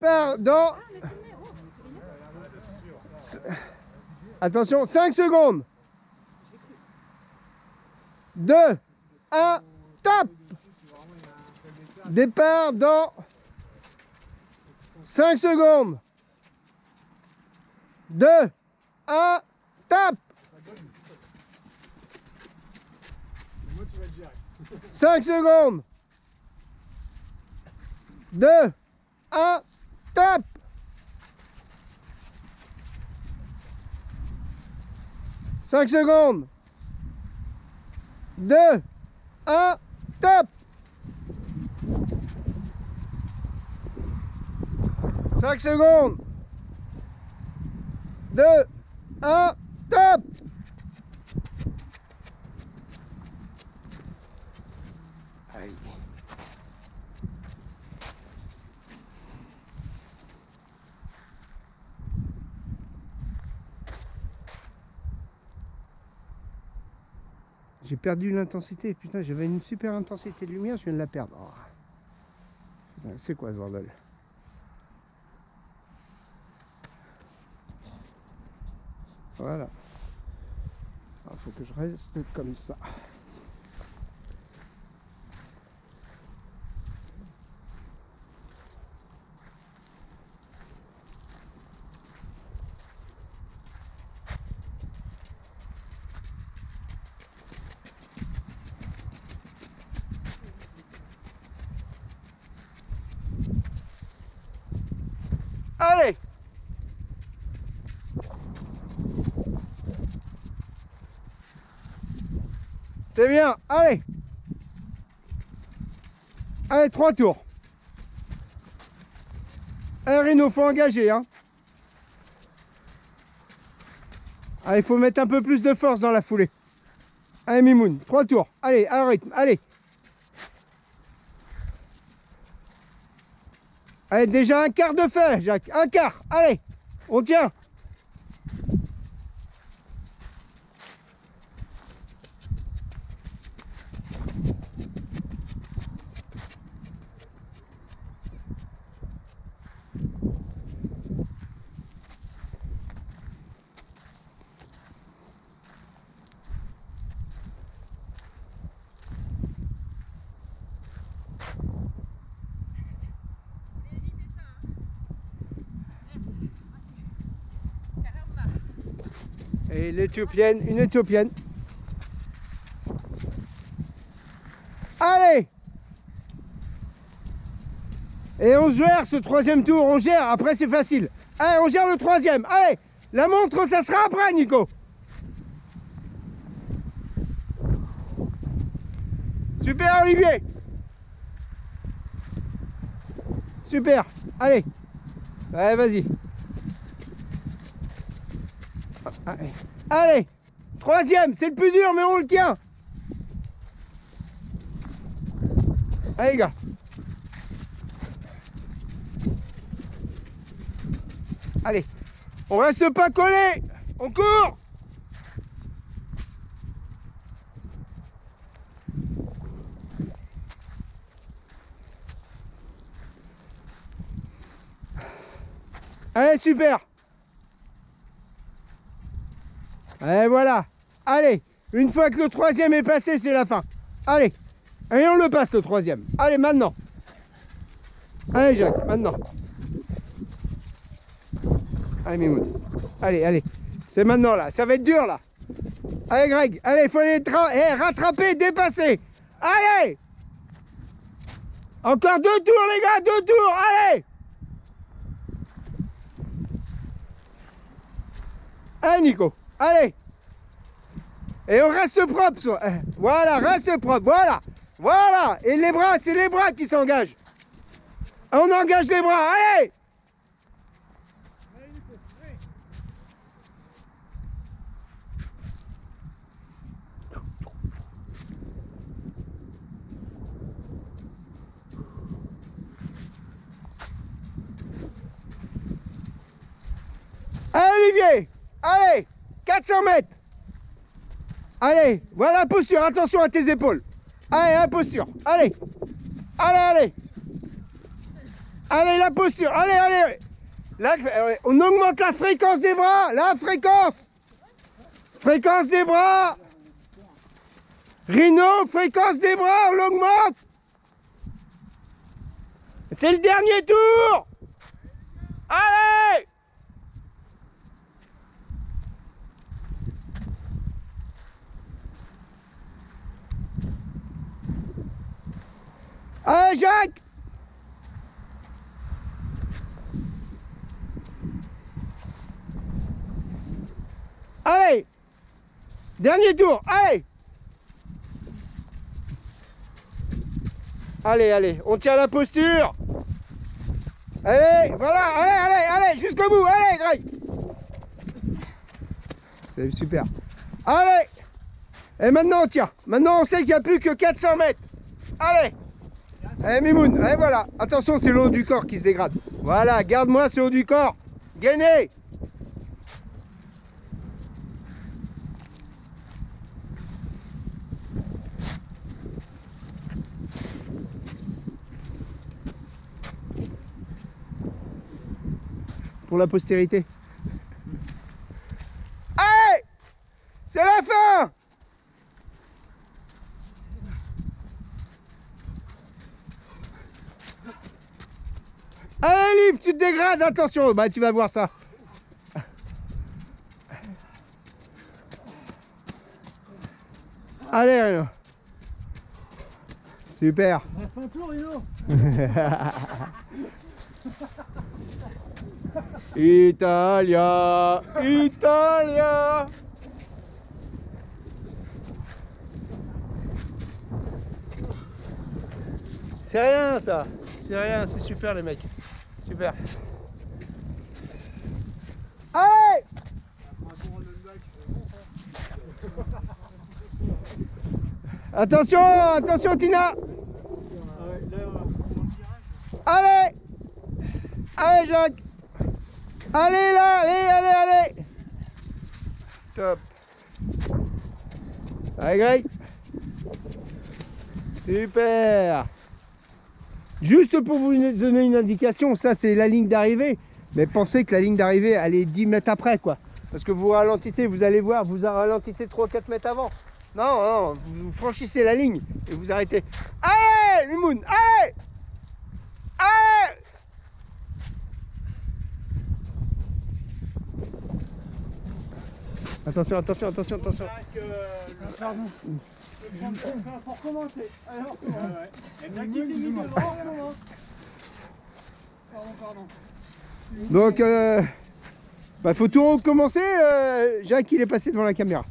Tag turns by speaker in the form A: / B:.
A: Pardon. Attention, 5 secondes. 2, 1, top Départ dans 5 secondes. 2, 1, top 5 secondes. 2, 1, top 5 secondes. 2, 1, top 5 secondes. 2, 1, top J'ai perdu l'intensité. Putain, j'avais une super intensité de lumière, je viens de la perdre. Oh. C'est quoi ce bordel? Voilà. Il faut que je reste comme ça. Allez C'est bien, allez Allez, trois tours. Allez Rino, faut engager hein. Allez, faut mettre un peu plus de force dans la foulée. Allez Mimoun, trois tours. Allez, à rythme, allez. Allez, déjà un quart de fait, Jacques. Un quart. Allez, on tient. Et l'éthiopienne, une éthiopienne. Allez Et on gère ce troisième tour, on gère, après c'est facile. Allez, on gère le troisième, allez La montre, ça sera après, Nico Super, Olivier Super, allez Allez, vas-y Allez. Troisième, c'est le plus dur, mais on le tient. Allez, les gars. Allez On reste pas collé On court. Allez, super Et voilà. Allez, une fois que le troisième est passé, c'est la fin. Allez. Et on le passe le troisième. Allez, maintenant. Allez, Jacques, maintenant. Allez, Mimoun. Allez, allez. C'est maintenant, là. Ça va être dur, là. Allez, Greg. Allez, il faut les eh, rattraper, dépasser. Allez Encore deux tours, les gars, deux tours. Allez Allez, Nico. Allez Et on reste propre. eh, Voilà, reste propre. Voilà. Voilà. Et les bras, c'est les bras qui s'engagent. On engage les bras. Allez Allez, Olivier Allez 400 mètres Allez, voilà la posture, attention à tes épaules. Allez, la posture, allez. Allez, allez. Allez, la posture. Allez, allez. Là, on augmente la fréquence des bras. La fréquence. Fréquence des bras. Rhino, fréquence des bras, on l'augmente. C'est le dernier tour. Allez Allez, Jacques. Allez. Dernier tour, allez. Allez, allez, on tient la posture. Allez, voilà, allez, allez, allez, jusqu'au bout, allez, Greg. C'est super. Allez. Et maintenant, on tient. Maintenant, on sait qu'il n'y a plus que 400 mètres. Allez Allez, Mimoun, allez, voilà. Attention, c'est le du corps qui se dégrade. Voilà, garde-moi ce haut du corps. Gainez pour la postérité. Allez C'est la fin Allez, Liv, tu te dégrades, attention, bah tu vas voir ça. Allez, Rino. Super.
B: A un tour, Rino.
A: Italia, Italia. C'est rien ça, c'est rien, c'est super les mecs, super. Allez Attention, attention Tina. Allez. Allez Jacques. Allez là, allez, allez, allez. Top. Allez Greg. Super Juste pour vous donner une indication, ça c'est la ligne d'arrivée. Mais pensez que la ligne d'arrivée, elle est 10 mètres après quoi. Parce que vous ralentissez, vous allez voir, vous ralentissez 3-4 mètres avant. Non, non, vous franchissez la ligne et vous arrêtez. Allez, Mimoun, allez Allez Attention, attention, attention, attention.
B: Pardon. Faut recommencer. Allez, on recommence. Il y a qui s'est mis devant, on recommence. Pardon, pardon.
A: Donc, euh, bah, faut tout recommencer. Euh, Jacques, il est passé devant la caméra.